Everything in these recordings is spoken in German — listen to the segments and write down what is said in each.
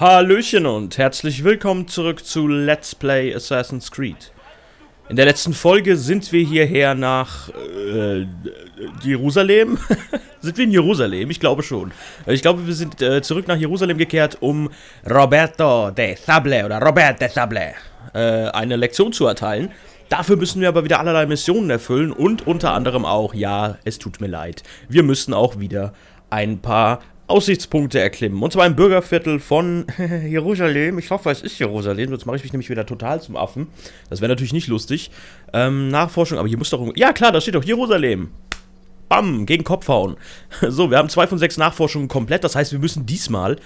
Hallöchen und herzlich willkommen zurück zu Let's Play Assassin's Creed. In der letzten Folge sind wir hierher nach äh, Jerusalem. sind wir in Jerusalem? Ich glaube schon. Ich glaube, wir sind äh, zurück nach Jerusalem gekehrt, um Roberto de Sable oder Robert de Sable äh, eine Lektion zu erteilen. Dafür müssen wir aber wieder allerlei Missionen erfüllen und unter anderem auch, ja, es tut mir leid, wir müssen auch wieder ein paar Aussichtspunkte erklimmen. Und zwar im Bürgerviertel von Jerusalem. Ich hoffe, es ist Jerusalem, sonst mache ich mich nämlich wieder total zum Affen. Das wäre natürlich nicht lustig. Ähm, Nachforschung, aber hier muss doch... Ja klar, da steht doch Jerusalem. Bam, gegen Kopf hauen. So, wir haben zwei von sechs Nachforschungen komplett. Das heißt, wir müssen diesmal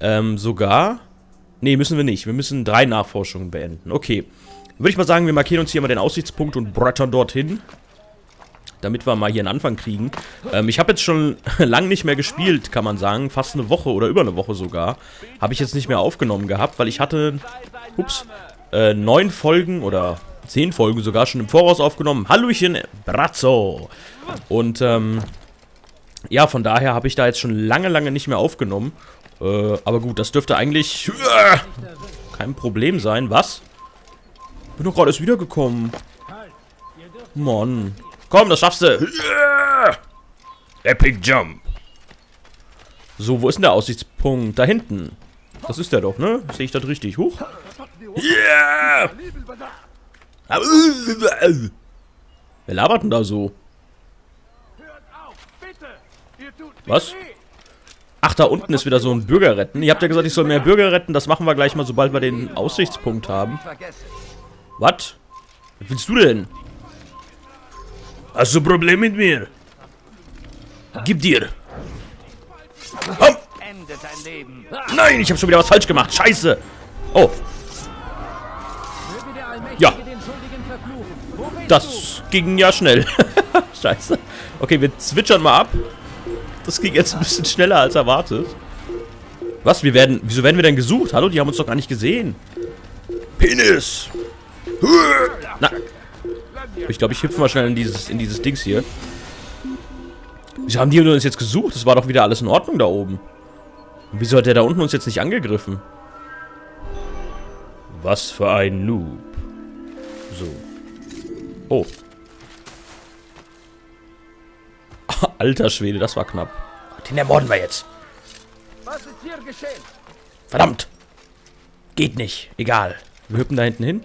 ähm, sogar... Nee, müssen wir nicht. Wir müssen drei Nachforschungen beenden. Okay. Würde ich mal sagen, wir markieren uns hier mal den Aussichtspunkt und brettern dorthin damit wir mal hier einen Anfang kriegen. Ähm, ich habe jetzt schon lang nicht mehr gespielt, kann man sagen. Fast eine Woche oder über eine Woche sogar. Habe ich jetzt nicht mehr aufgenommen gehabt, weil ich hatte, ups, äh, neun Folgen oder zehn Folgen sogar schon im Voraus aufgenommen. Hallöchen, Brazzo! Und, ähm, ja, von daher habe ich da jetzt schon lange, lange nicht mehr aufgenommen. Äh, aber gut, das dürfte eigentlich äh, kein Problem sein. Was? Bin doch gerade erst wiedergekommen. Mann. Komm, das schaffst du. Yeah! Epic Jump. So, wo ist denn der Aussichtspunkt? Da hinten. Das ist der doch, ne? Sehe ich das richtig? Huch. Yeah! Wer labert denn da so? Was? Ach, da unten ist wieder so ein Bürger retten. Ihr habt ja gesagt, ich soll mehr Bürger retten. Das machen wir gleich mal, sobald wir den Aussichtspunkt haben. Was? Was willst du denn? Hast du ein Problem mit mir? Gib dir. Komm. Nein, ich habe schon wieder was falsch gemacht. Scheiße. Oh. Ja. Das ging ja schnell. Scheiße. Okay, wir zwitschern mal ab. Das ging jetzt ein bisschen schneller als erwartet. Was? Wir werden. Wieso werden wir denn gesucht? Hallo, die haben uns doch gar nicht gesehen. Penis! Na, ich glaube, ich hüpfe mal schnell in dieses, in dieses Dings hier. Wieso haben die uns jetzt gesucht? Das war doch wieder alles in Ordnung da oben. Und wieso hat der da unten uns jetzt nicht angegriffen? Was für ein Noob. So. Oh. Alter Schwede, das war knapp. Den ermorden wir jetzt. Was ist hier geschehen? Verdammt. Geht nicht. Egal. Wir hüpfen da hinten hin.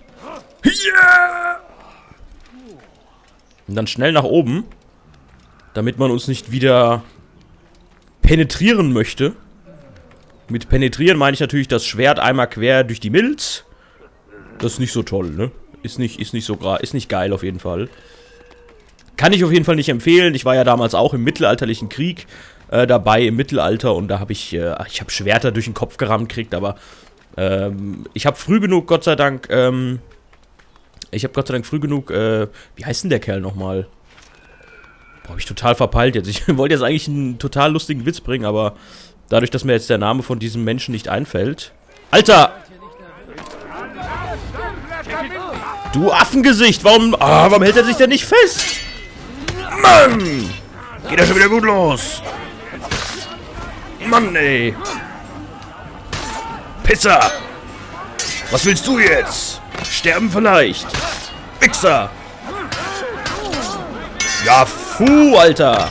Yeah! Und dann schnell nach oben. Damit man uns nicht wieder penetrieren möchte. Mit penetrieren meine ich natürlich das Schwert einmal quer durch die Milz. Das ist nicht so toll, ne? Ist nicht, ist nicht so ist nicht geil auf jeden Fall. Kann ich auf jeden Fall nicht empfehlen. Ich war ja damals auch im mittelalterlichen Krieg äh, dabei, im Mittelalter. Und da habe ich, äh, ich habe Schwerter durch den Kopf gerammt gekriegt, aber ähm, ich habe früh genug, Gott sei Dank, ähm, ich habe Gott sei Dank früh genug, äh, wie heißt denn der Kerl nochmal? Boah, hab ich total verpeilt jetzt. Ich wollte jetzt eigentlich einen total lustigen Witz bringen, aber dadurch, dass mir jetzt der Name von diesem Menschen nicht einfällt. Alter! Du Affengesicht! Warum, ah, warum hält er sich denn nicht fest? Mann! Geht ja schon wieder gut los! Mann, ey! Pisser! Was willst du jetzt? Sterben vielleicht. Wichser. Ja, fu, Alter.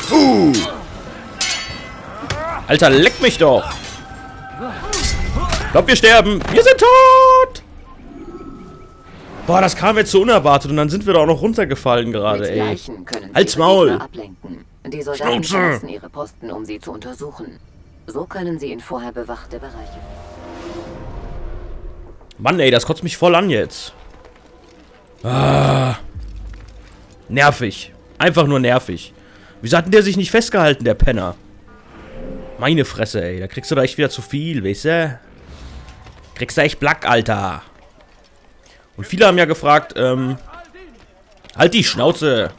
Fu. Alter, leck mich doch. Ich glaub, wir sterben. Wir sind tot. Boah, das kam jetzt so unerwartet und dann sind wir da auch noch runtergefallen gerade, ey. Halt's Maul. Die Soldaten ihre Posten, um sie zu untersuchen. So können Sie in vorher bewachte Bereiche. Mann, ey, das kotzt mich voll an jetzt. Ah. Nervig. Einfach nur nervig. Wieso hat denn der sich nicht festgehalten, der Penner? Meine Fresse, ey. Da kriegst du da echt wieder zu viel, weißt du? Kriegst du echt Black, Alter. Und viele haben ja gefragt, ähm... Halt die Schnauze!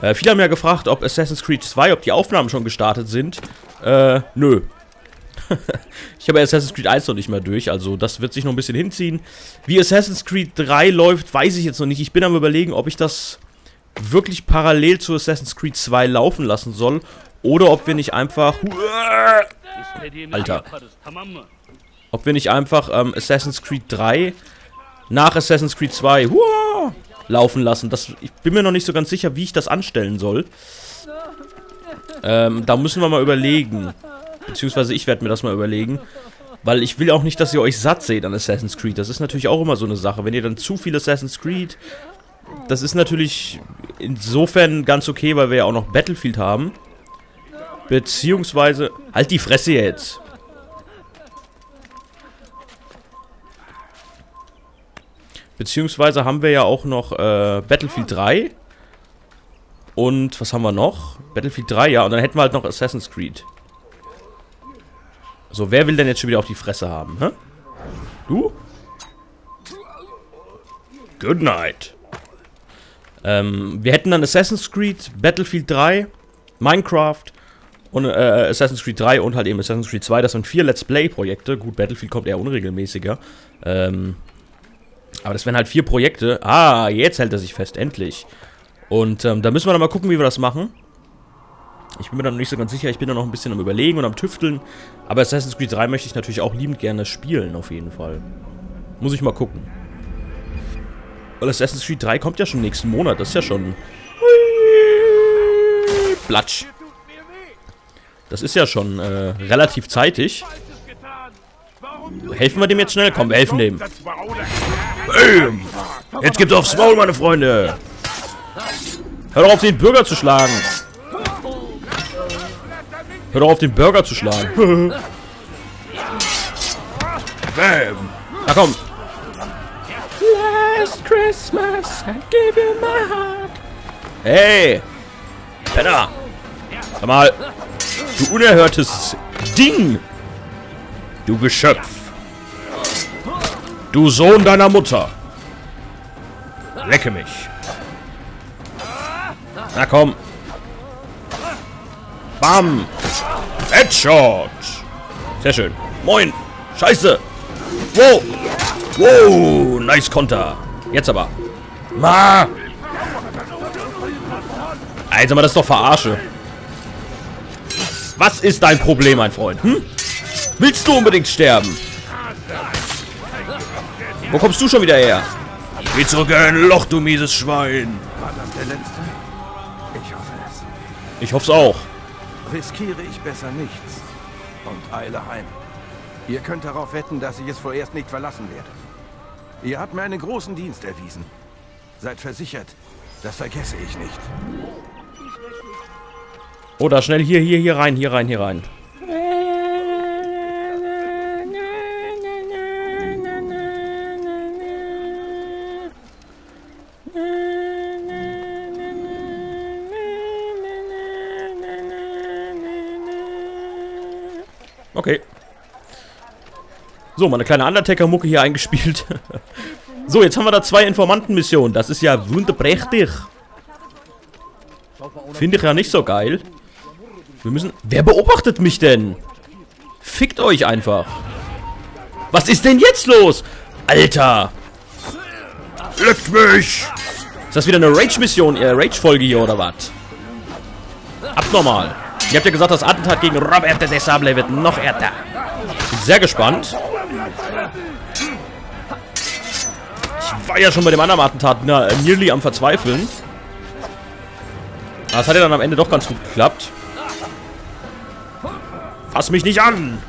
Äh, viele haben ja gefragt, ob Assassin's Creed 2, ob die Aufnahmen schon gestartet sind. Äh, nö. ich habe Assassin's Creed 1 noch nicht mehr durch, also das wird sich noch ein bisschen hinziehen. Wie Assassin's Creed 3 läuft, weiß ich jetzt noch nicht. Ich bin am überlegen, ob ich das wirklich parallel zu Assassin's Creed 2 laufen lassen soll Oder ob wir nicht einfach... Alter. Ob wir nicht einfach ähm, Assassin's Creed 3 nach Assassin's Creed 2 huah, laufen lassen. Das, ich bin mir noch nicht so ganz sicher, wie ich das anstellen soll. Ähm, da müssen wir mal überlegen. Beziehungsweise ich werde mir das mal überlegen. Weil ich will auch nicht, dass ihr euch satt seht an Assassin's Creed. Das ist natürlich auch immer so eine Sache. Wenn ihr dann zu viel Assassin's Creed... Das ist natürlich insofern ganz okay, weil wir ja auch noch Battlefield haben. Beziehungsweise... Halt die Fresse jetzt. Beziehungsweise haben wir ja auch noch äh, Battlefield 3. Und was haben wir noch? Battlefield 3, ja. Und dann hätten wir halt noch Assassin's Creed. So, wer will denn jetzt schon wieder auf die Fresse haben, hä? Du? Good night. Ähm, wir hätten dann Assassin's Creed, Battlefield 3, Minecraft und äh, Assassin's Creed 3 und halt eben Assassin's Creed 2. Das sind vier Let's Play-Projekte. Gut, Battlefield kommt eher unregelmäßiger. Ähm, aber das wären halt vier Projekte. Ah, jetzt hält er sich fest, endlich. Und ähm, da müssen wir dann mal gucken, wie wir das machen. Ich bin mir da noch nicht so ganz sicher. Ich bin da noch ein bisschen am Überlegen und am Tüfteln. Aber Assassin's Creed 3 möchte ich natürlich auch liebend gerne spielen, auf jeden Fall. Muss ich mal gucken. Weil Assassin's Creed 3 kommt ja schon nächsten Monat. Das ist ja schon... Platsch. Das ist ja schon äh, relativ zeitig. Helfen wir dem jetzt schnell? Komm, wir helfen dem. Bam! Jetzt gibt's aufs Maul, meine Freunde. Hör doch auf, den Bürger zu schlagen. Hör doch auf, den Burger zu schlagen. Bam. Na komm. Last Christmas, I gave you my heart. Hey. Penner. Sag mal. Du unerhörtes Ding. Du Geschöpf. Du Sohn deiner Mutter. Lecke mich. Na komm. Bam. Headshot. Sehr schön. Moin. Scheiße. Wow. Wow. Nice Konter. Jetzt aber. Ma. Also mal, das ist doch Verarsche. Was ist dein Problem, mein Freund? Hm? Willst du unbedingt sterben? Wo kommst du schon wieder her? Geh zurück in ein Loch, du mieses Schwein. War das der letzte? Ich hoffe es. Ich hoff's auch. Riskiere ich besser nichts. Und eile heim. Ihr könnt darauf wetten, dass ich es vorerst nicht verlassen werde. Ihr habt mir einen großen Dienst erwiesen. Seid versichert, das vergesse ich nicht. Oder schnell hier, hier, hier rein, hier rein, hier rein. Okay. So, mal eine kleine Undertaker-Mucke hier eingespielt. so, jetzt haben wir da zwei Informantenmissionen. Das ist ja wunderprächtig. Finde ich ja nicht so geil. Wir müssen... Wer beobachtet mich denn? Fickt euch einfach. Was ist denn jetzt los? Alter. Leckt mich. Ist das wieder eine Rage-Mission, äh, Rage-Folge hier oder was? Abnormal. Ihr habt ja gesagt, das Attentat gegen Robert de Sable wird noch ärter. Bin sehr gespannt. Ich war ja schon bei dem anderen Attentat na, nearly am Verzweifeln. Aber das hat ja dann am Ende doch ganz gut geklappt. Fass mich nicht an!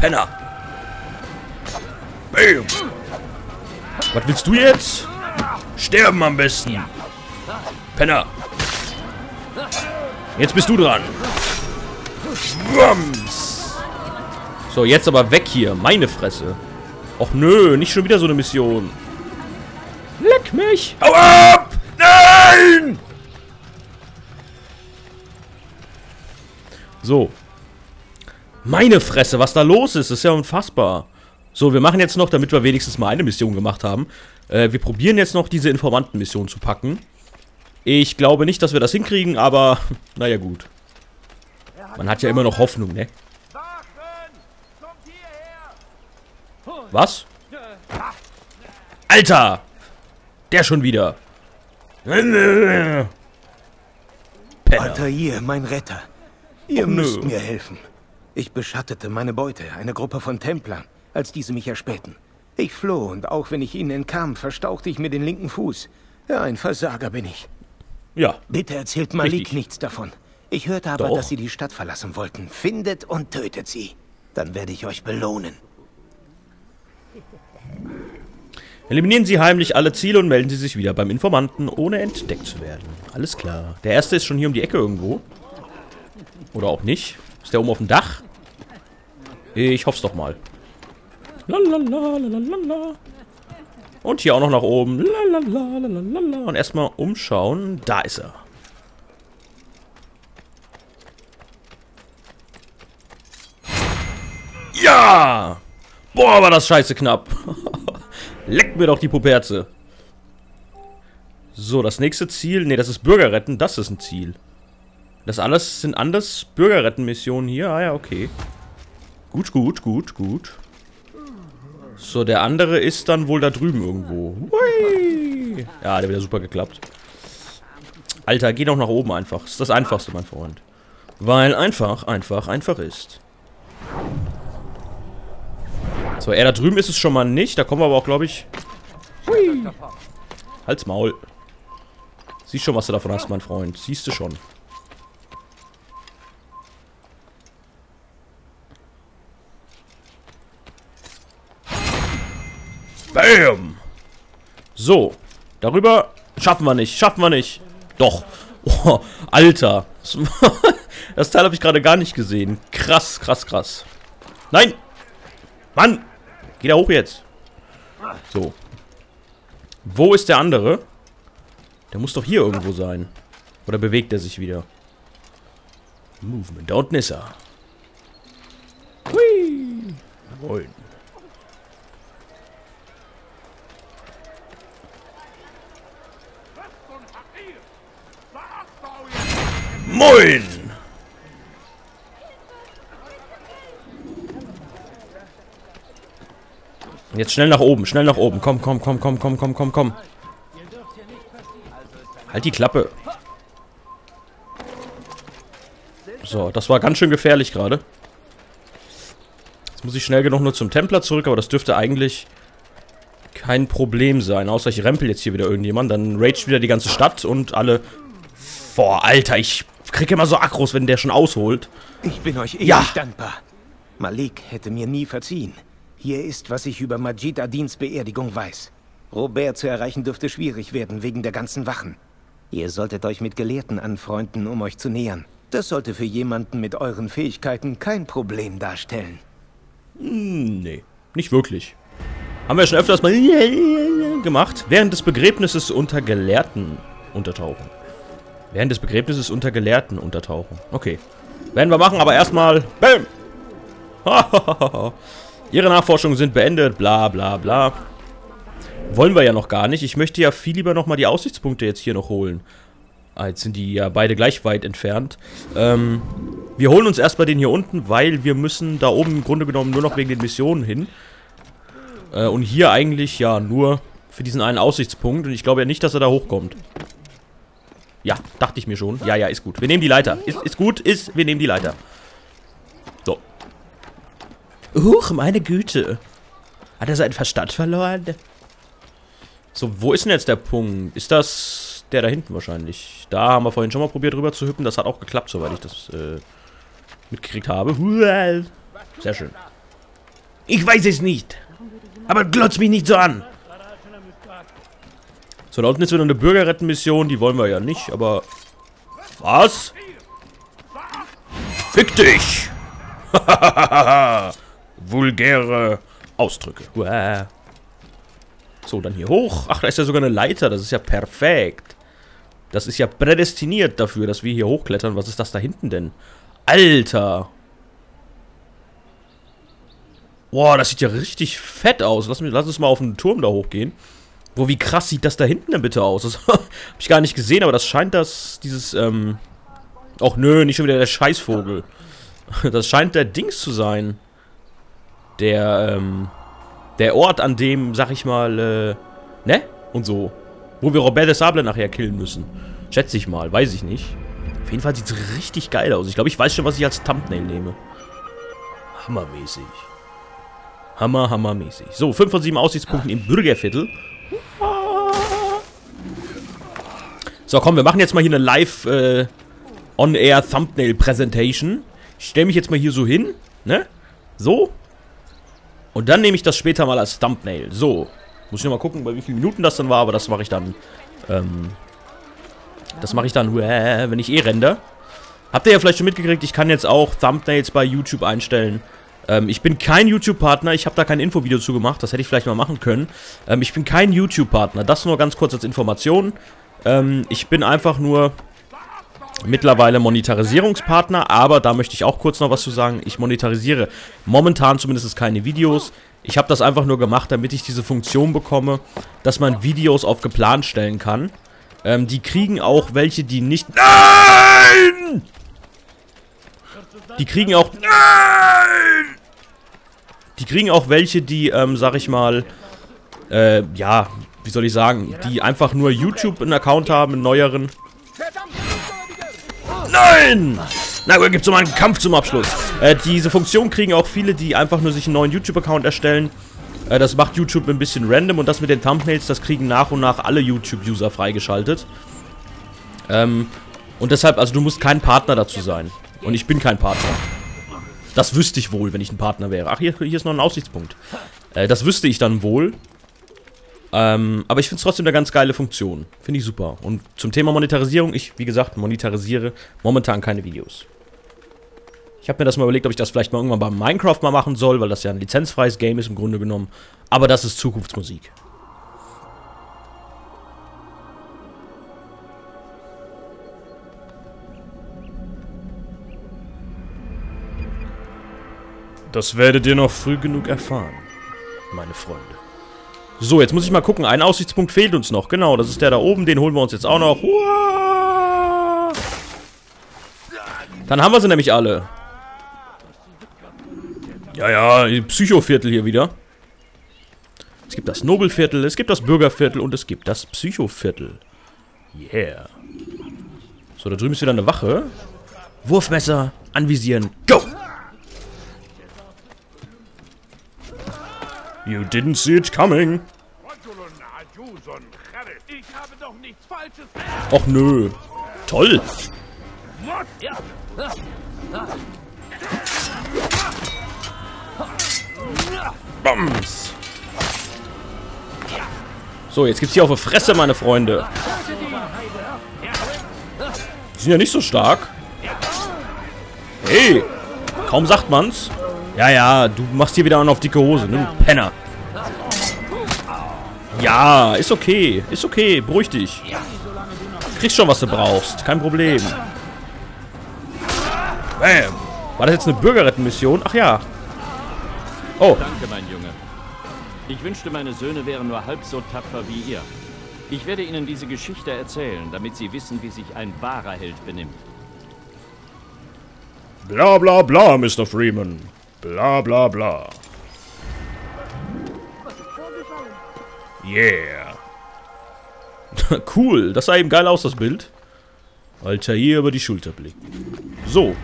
Penner! Bam! Was willst du jetzt? Sterben am besten! Penner! Jetzt bist du dran! Wumms. So, jetzt aber weg hier. Meine Fresse. Och nö, nicht schon wieder so eine Mission. Leck mich. Hau ab! Nein! So. Meine Fresse, was da los ist, ist ja unfassbar. So, wir machen jetzt noch, damit wir wenigstens mal eine Mission gemacht haben. Äh, wir probieren jetzt noch diese Informantenmission zu packen. Ich glaube nicht, dass wir das hinkriegen, aber naja gut. Man hat ja immer noch Hoffnung, ne? Was? Alter! Der schon wieder. Alter hier, mein Retter. Ihr müsst mir helfen. Ich beschattete meine Beute, eine Gruppe von Templern, als diese mich erspähten. Ich floh und auch wenn ich ihnen entkam, verstauchte ich mir den linken Fuß. Ja, ein Versager bin ich. Ja. Bitte erzählt Malik Richtig. nichts davon. Ich hörte aber, Doch. dass sie die Stadt verlassen wollten. Findet und tötet sie. Dann werde ich euch belohnen. Eliminieren Sie heimlich alle Ziele und melden Sie sich wieder beim Informanten, ohne entdeckt zu werden. Alles klar. Der erste ist schon hier um die Ecke irgendwo. Oder auch nicht. Ist der oben auf dem Dach? Ich hoff's doch mal. Lalalala, lalalala. Und hier auch noch nach oben. Lalalala. Und erstmal umschauen. Da ist er. Ja! Boah, war das scheiße knapp. Leck mir doch die Puperze. So, das nächste Ziel. Ne, das ist Bürger retten. Das ist ein Ziel. Das alles sind anders Bürgerretten-Missionen hier. Ah ja, okay. Gut, gut, gut, gut. So, der andere ist dann wohl da drüben irgendwo. Hui. Ja, der hat wieder super geklappt. Alter, geh doch nach oben einfach. Das ist das Einfachste, mein Freund. Weil einfach, einfach, einfach ist. So, er da drüben ist es schon mal nicht. Da kommen wir aber auch, glaube ich... Hui. Halt's Maul. Siehst schon, was du davon hast, mein Freund. Siehst du schon. So. Darüber schaffen wir nicht. Schaffen wir nicht. Doch. Oh, Alter. Das Teil habe ich gerade gar nicht gesehen. Krass, krass, krass. Nein! Mann! Geh da hoch jetzt. So. Wo ist der andere? Der muss doch hier irgendwo sein. Oder bewegt er sich wieder? Movement. Da unten ist er. Hui. Moin. Moin! Jetzt schnell nach oben, schnell nach oben. Komm, komm, komm, komm, komm, komm, komm, komm. Halt die Klappe. So, das war ganz schön gefährlich gerade. Jetzt muss ich schnell genug nur zum Templer zurück, aber das dürfte eigentlich kein Problem sein. Außer ich rempel jetzt hier wieder irgendjemand. Dann rage wieder die ganze Stadt und alle... Boah, Alter, ich kriege immer so Akros, wenn der schon ausholt. Ich bin euch ewig Ja. dankbar. Malik hätte mir nie verziehen. Hier ist, was ich über Majid Adins Beerdigung weiß. Robert zu erreichen dürfte schwierig werden, wegen der ganzen Wachen. Ihr solltet euch mit Gelehrten anfreunden, um euch zu nähern. Das sollte für jemanden mit euren Fähigkeiten kein Problem darstellen. Nee, nicht wirklich. Haben wir schon öfters mal gemacht. Während des Begräbnisses unter Gelehrten untertauchen. Während des Begräbnisses unter Gelehrten untertauchen. Okay. Werden wir machen, aber erstmal... Bam! Ihre Nachforschungen sind beendet, bla bla bla. Wollen wir ja noch gar nicht. Ich möchte ja viel lieber nochmal die Aussichtspunkte jetzt hier noch holen. Ah, jetzt sind die ja beide gleich weit entfernt. Ähm, wir holen uns erstmal den hier unten, weil wir müssen da oben im Grunde genommen nur noch wegen den Missionen hin. Äh, und hier eigentlich ja nur für diesen einen Aussichtspunkt. Und ich glaube ja nicht, dass er da hochkommt. Ja, dachte ich mir schon. Ja, ja, ist gut. Wir nehmen die Leiter. Ist, ist gut, ist, wir nehmen die Leiter. So. Huch, meine Güte. Hat er seinen Verstand verloren? So, wo ist denn jetzt der Punkt? Ist das der da hinten wahrscheinlich? Da haben wir vorhin schon mal probiert rüber zu hüppen. Das hat auch geklappt, soweit ich das äh, mitgekriegt habe. Sehr schön. Ich weiß es nicht. Aber glotz mich nicht so an. So, da unten ist wieder eine Bürgerrettenmission. Die wollen wir ja nicht, aber... Was? Fick dich! Vulgäre Ausdrücke. Uah. So, dann hier hoch. Ach, da ist ja sogar eine Leiter. Das ist ja perfekt. Das ist ja prädestiniert dafür, dass wir hier hochklettern. Was ist das da hinten denn? Alter! Boah, das sieht ja richtig fett aus. Lass, mich, lass uns mal auf den Turm da hochgehen. Wo, wie krass sieht das da hinten denn bitte aus? Das hab ich gar nicht gesehen, aber das scheint das, dieses, ähm... Och nö, nicht schon wieder der Scheißvogel. Das scheint der Dings zu sein. Der, ähm... Der Ort, an dem, sag ich mal, äh... Ne? Und so. Wo wir Robert de Sable nachher killen müssen. Schätze ich mal, weiß ich nicht. jeden Fall sieht es richtig geil aus. Ich glaube, ich weiß schon, was ich als Thumbnail nehme. Hammermäßig. Hammer, hammermäßig. So, 5 von 7 Aussichtspunkten im Bürgerviertel. So, komm, wir machen jetzt mal hier eine live äh, On-Air Thumbnail Präsentation. Ich stelle mich jetzt mal hier so hin, ne? So. Und dann nehme ich das später mal als Thumbnail. So. Muss ich noch mal gucken, bei wie vielen Minuten das dann war, aber das mache ich dann, ähm, das mache ich dann, wenn ich eh rende. Habt ihr ja vielleicht schon mitgekriegt, ich kann jetzt auch Thumbnails bei YouTube einstellen. Ähm, ich bin kein YouTube-Partner, ich habe da kein Infovideo zu gemacht, das hätte ich vielleicht mal machen können. Ähm, ich bin kein YouTube-Partner, das nur ganz kurz als Information. Ähm, ich bin einfach nur mittlerweile Monetarisierungspartner, aber da möchte ich auch kurz noch was zu sagen. Ich monetarisiere momentan zumindest keine Videos. Ich habe das einfach nur gemacht, damit ich diese Funktion bekomme, dass man Videos auf geplant stellen kann. Ähm, die kriegen auch welche, die nicht... Nein! Die kriegen auch... Nein! Die kriegen auch welche, die, ähm, sag ich mal, äh, ja, wie soll ich sagen, die einfach nur YouTube einen Account haben, einen neueren. Nein! Na gut, gibt's noch mal einen Kampf zum Abschluss. Äh, diese Funktion kriegen auch viele, die einfach nur sich einen neuen YouTube-Account erstellen. Äh, das macht YouTube ein bisschen random und das mit den Thumbnails, das kriegen nach und nach alle YouTube-User freigeschaltet. Ähm, und deshalb, also du musst kein Partner dazu sein. Und ich bin kein Partner. Das wüsste ich wohl, wenn ich ein Partner wäre. Ach, hier, hier ist noch ein Aussichtspunkt. Äh, das wüsste ich dann wohl. Ähm, aber ich finde es trotzdem eine ganz geile Funktion. Finde ich super. Und zum Thema Monetarisierung, ich, wie gesagt, monetarisiere momentan keine Videos. Ich habe mir das mal überlegt, ob ich das vielleicht mal irgendwann bei Minecraft mal machen soll, weil das ja ein lizenzfreies Game ist im Grunde genommen. Aber das ist Zukunftsmusik. Das werdet ihr noch früh genug erfahren, meine Freunde. So, jetzt muss ich mal gucken. Ein Aussichtspunkt fehlt uns noch. Genau, das ist der da oben. Den holen wir uns jetzt auch noch. Dann haben wir sie nämlich alle. Ja, ja, Psychoviertel hier wieder. Es gibt das Nobelviertel, es gibt das Bürgerviertel und es gibt das Psychoviertel. Yeah. So, da drüben ist wieder eine Wache. Wurfmesser, anvisieren, go! You didn't see it coming. Och nö. Toll. Bams. So, jetzt gibt's hier auf die Fresse, meine Freunde. Die sind ja nicht so stark. Hey. Kaum sagt man's. Ja, ja, du machst hier wieder einen auf dicke Hose, ne, du Penner. Ja, ist okay. Ist okay, beruhig dich. Kriegst schon, was du brauchst. Kein Problem. Bam. War das jetzt eine Bürgerrettenmission? Ach ja. Oh. Danke, mein Junge. Ich wünschte, meine Söhne wären nur halb so tapfer wie ihr. Ich werde ihnen diese Geschichte erzählen, damit sie wissen, wie sich ein wahrer Held benimmt. Bla bla bla, Mr. Freeman. Bla bla bla. Yeah. cool, das sah eben geil aus, das Bild. Alter, hier über die Schulter blicken. So.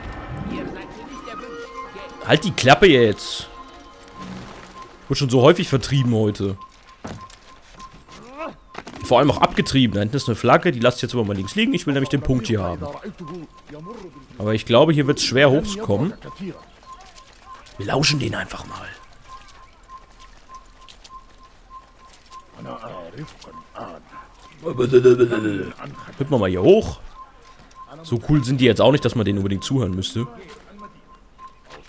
Halt die Klappe jetzt. Wurde schon so häufig vertrieben heute. Vor allem auch abgetrieben. Da hinten ist eine Flagge, die lasse ich jetzt aber mal links liegen. Ich will nämlich den Punkt hier haben. Aber ich glaube, hier wird es schwer hochzukommen. Wir lauschen den einfach mal. Hüpfen wir mal hier hoch. So cool sind die jetzt auch nicht, dass man denen unbedingt zuhören müsste.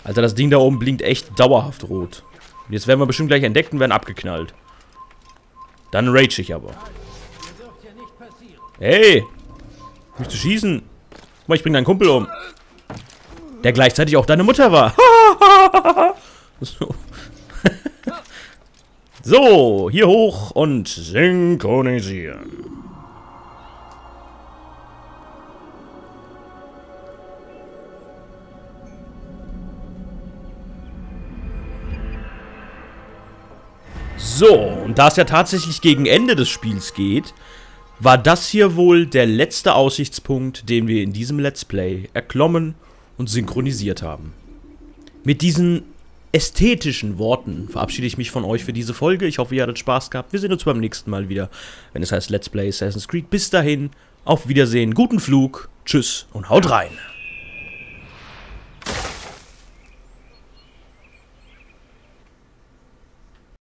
Alter, das Ding da oben blinkt echt dauerhaft rot. Und jetzt werden wir bestimmt gleich entdeckt und werden abgeknallt. Dann rage ich aber. Hey! Möchtest du schießen? Guck mal, ich bring deinen Kumpel um. Der gleichzeitig auch deine Mutter war. so. so, hier hoch und synchronisieren. So, und da es ja tatsächlich gegen Ende des Spiels geht, war das hier wohl der letzte Aussichtspunkt, den wir in diesem Let's Play erklommen und synchronisiert haben. Mit diesen ästhetischen Worten verabschiede ich mich von euch für diese Folge. Ich hoffe, ihr hattet Spaß gehabt. Wir sehen uns beim nächsten Mal wieder, wenn es heißt Let's Play Assassin's Creed. Bis dahin, auf Wiedersehen, guten Flug, tschüss und haut rein.